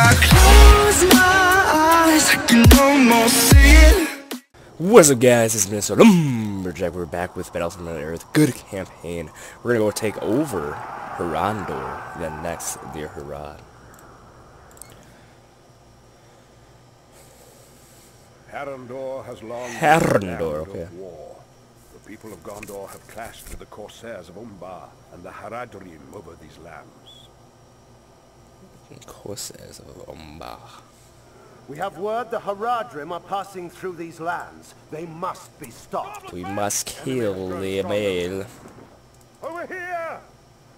I close my eyes, I can almost see it. What's up guys, it's Minnesota Lumberjack, we're back with Battle from Middle Earth, good campaign. We're gonna go take over Harandor, then next the Harad. Harandor has long Harandor, been a okay. of war. The people of Gondor have clashed with the corsairs of Umbar and the Haradrim over these lands. Corsairs of Umbar. We have word the Haradrim are passing through these lands. They must be stopped. We must kill the male. Over here!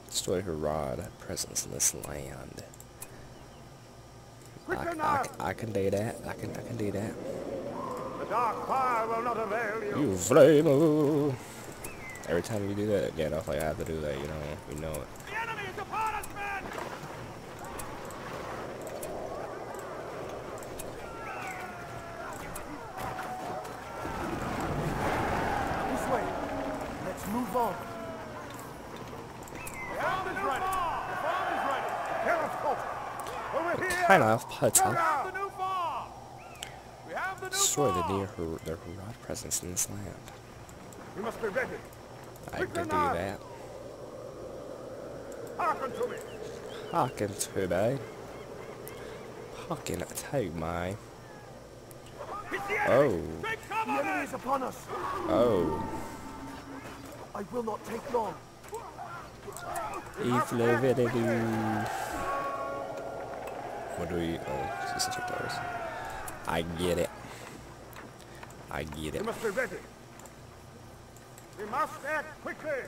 Destroy Harad presence in this land. I, I! I can do that, I can, I can do that. The dark fire will not avail you. You flame Every time you do that, Gandalf, like, I have to do that, you know, you know it. The enemy is upon us, men! This way. Let's move on. The hound is ready! The farm is ready! Gareth Colt! Over here! Kind of parts Bring of out the new farm! We have the new destroy the near Har the Harad presence in this land. We must be ready. I Quicker can do that. Hearken to me! Harken to me. Harken to me. It's the my. Oh, The enemy is upon us. oh. I will not take long. Inflavidity. What do we, oh, it's just towers. I get it. I get it. We must be ready. We must act quickly.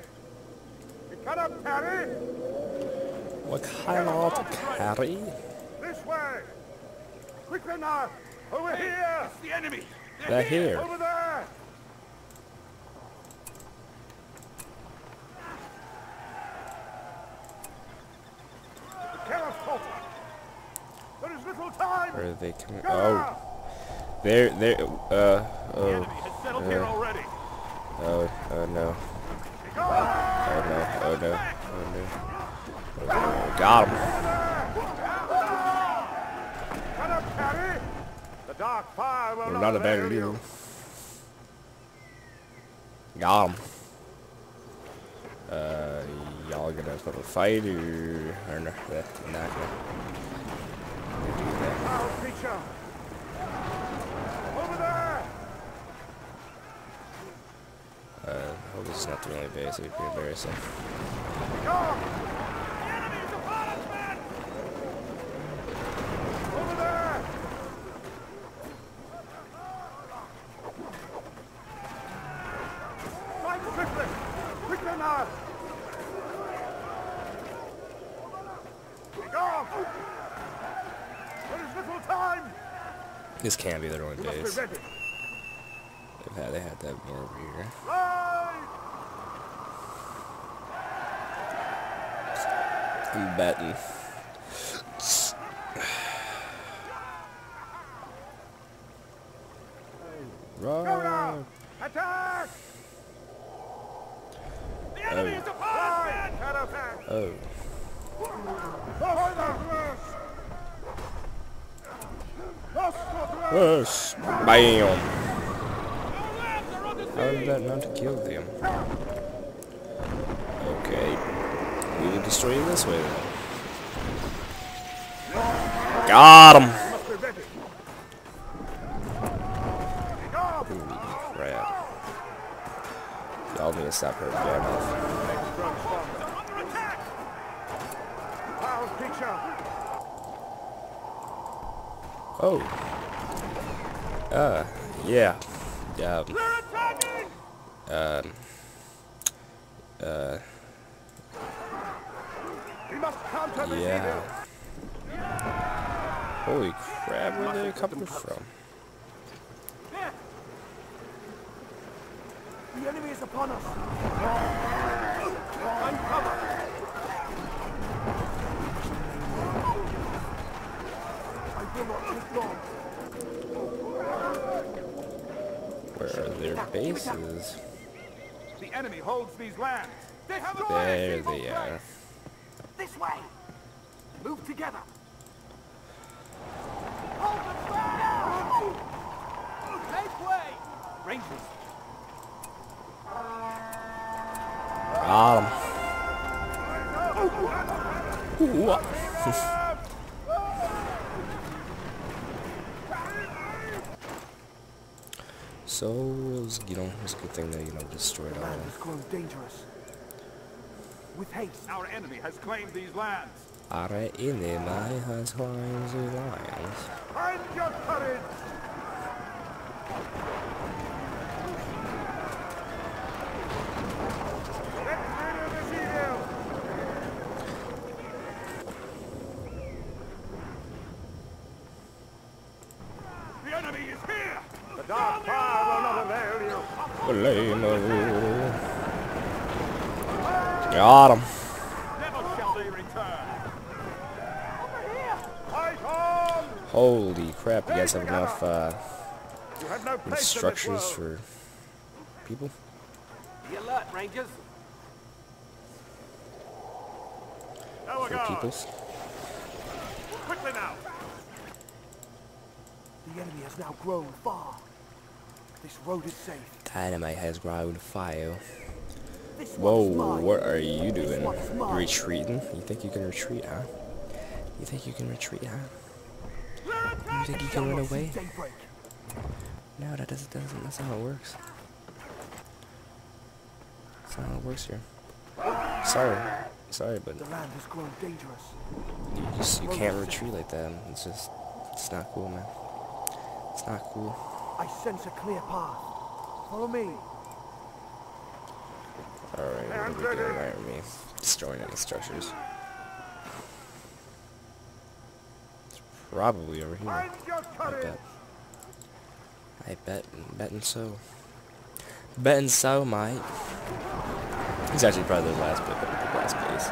We cannot tarry. What kind of carry? This way. Quickly now. Over here. It's the enemy. They're here. Over there. The Carrots There is little time. Where are they coming? Go Oh, now. they're, they're, uh, The oh, enemy has settled here uh, already. oh, oh no. Go. Oh no, oh no, oh no. Oh, no. Got him. Cannot tarry. The dark fire will We're not not about you. Got him. Uh, y'all gonna put a fight or, or not? Uh, not gonna do that. Over there. Uh, hope this is not the only base. It would be embarrassing. Go. The enemy is upon us, men. Over there. Fight quickly. Quickly now. Go. There is little time. This can't be their only We base. They've had, they had to have more over here. I'm betting. Attack. The enemy oh. is upon us. Oh. Yes. Bam. How did that not kill them? Okay. We will destroy it this way then. Got him! Must be ready. Go. Holy crap. Y'all need to stop her Gandalf. Under attack. Foul creature. Oh. Uh, yeah. Um, uh, this yeah. Holy crap, where did it come from? The enemy is upon us. Find Where are their bases? The enemy holds these lands. They have a There they are. This way. Move together. Hold the fire! Make way! Rangers, um. Got him. Ooh, what? So, it was, you know, it was a good thing that, you know, destroyed all Land of has grown dangerous. With haste. our enemy has claimed these lands. Our enemy has climbed the lines. Find your courage! Get rid of this evil! The enemy is here! The dark fire will not avail you! Blame Got him. Never shall they return! Fight on! Holy crap, you guys have enough uh, You have no place in this instructions world. for people? Be alert, Rangers! Our For guard, peoples? quickly now! The enemy has now grown far. This road is safe. Dynamite has ground fire. Whoa, what are you doing? Retreating? You think you can retreat, huh? You think you can retreat, huh? You think you can run away? No, that doesn't, doesn't that's not how it works. That's not how it works here. Sorry. Sorry, but The land has grown dangerous. you just you can't retreat like that. It's just it's not cool, man. It's not cool. I sense a clear path. Follow me. Alright, what are we doing? Why are we destroying any structures? It's probably over here. I bet. I bet, betting so. Betting so, mate. It's actually probably the last bit, the last place.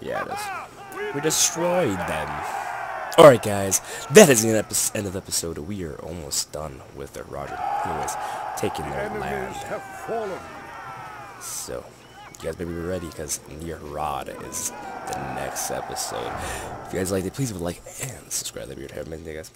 Yeah, it is. We destroyed them. Alright, guys. That is the end epi- end of the episode. We are almost done with the Roger. Anyways, taking their land. have fallen. So, you guys better be ready because Near Harad is the next episode. If you guys liked it, please leave a like and subscribe. That'd be. Amazing, guys.